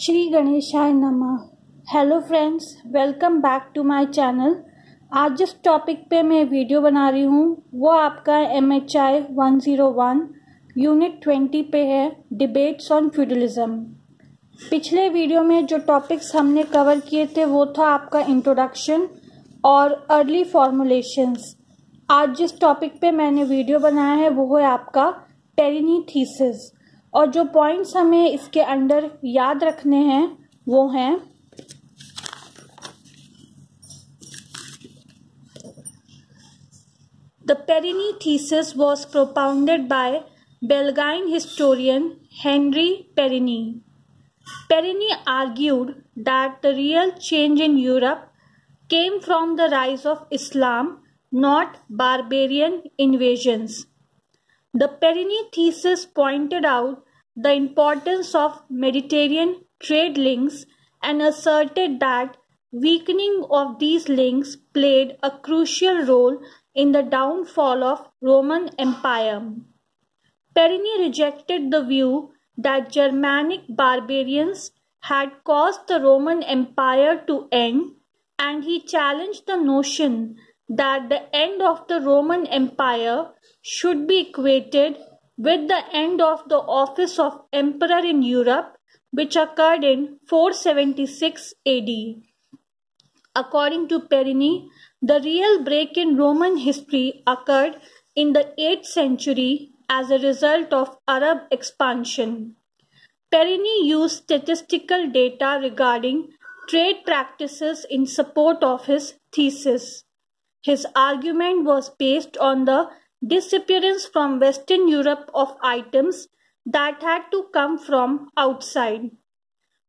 श्री गणेशाय नमः hello friends welcome back to my channel आज जिस टॉपिक पे मैं वीडियो बना रही हूँ, वो आपका M H I one zero one unit twenty पे है डिबेट्स ऑन फ्यूडलिज्म पिछले वीडियो में जो टॉपिक्स हमने कवर किए थे, वो था आपका इंट्रोडक्शन और अर्ली फॉर्मुलेशंस आज जिस टॉपिक पे मैंने वीडियो बनाया है, वो है आपका टेरिनी थीसिस और जो पॉइंट्स हमें इसके अंडर याद रखने हैं वो हैं the Pirenne thesis was propounded by Belgian historian Henri Pirenne Pirenne argued that the real change in Europe came from the rise of Islam, not barbarian invasions. The Perini thesis pointed out the importance of Mediterranean trade links and asserted that weakening of these links played a crucial role in the downfall of Roman Empire. Perini rejected the view that Germanic barbarians had caused the Roman Empire to end and he challenged the notion that the end of the Roman Empire should be equated with the end of the office of emperor in Europe, which occurred in 476 AD. According to Perini, the real break in Roman history occurred in the 8th century as a result of Arab expansion. Perini used statistical data regarding trade practices in support of his thesis. His argument was based on the disappearance from Western Europe of items that had to come from outside.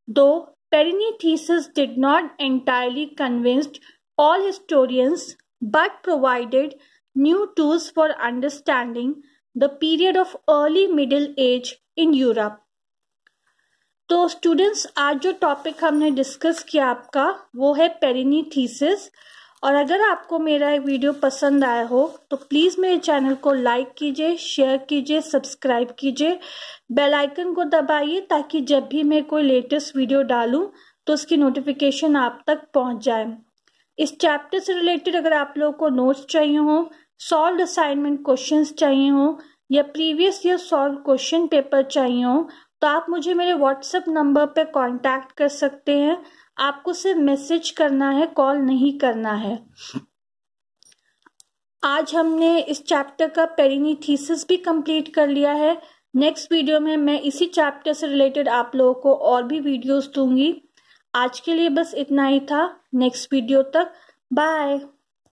Though Perini thesis did not entirely convince all historians but provided new tools for understanding the period of early middle age in Europe. तो students आज जो topic हमने discuss किया आपका वो है Perini thesis और अगर आपको मेरा ये वीडियो पसंद आया हो तो प्लीज़ मेरे चैनल को लाइक कीजिए, शेयर कीजिए, सब्सक्राइब कीजिए, बेल आइकन को दबाइए ताकि जब भी मैं कोई लेटेस्ट वीडियो डालूं तो उसकी नोटिफिकेशन आप तक पहुँच जाए। इस चैप्टर से रिलेटेड अगर आप लोगों को नोट्स चाहिए हो सॉल्व असाइनमेंट क्वेश्चन चाहिए हों, या previous year solve question paper चाहिए हों तो आप मुझे मेरे व्हाट्सएप नंबर पर कांटेक्ट कर सकते हैं। आपको सिर्फ़ मैसेज करना है कॉल नहीं करना है। आज हमने इस चैप्टर का पेरिनी थीसिस भी कंप्लीट कर लिया है। नेक्स्ट वीडियो में मैं इसी चैप्टर से रिलेटेड आप लोगों को और भी वीडियोस दूँगी। आज के लिए बस इतना ही था। नेक्स्ट वीडियो तक। बाय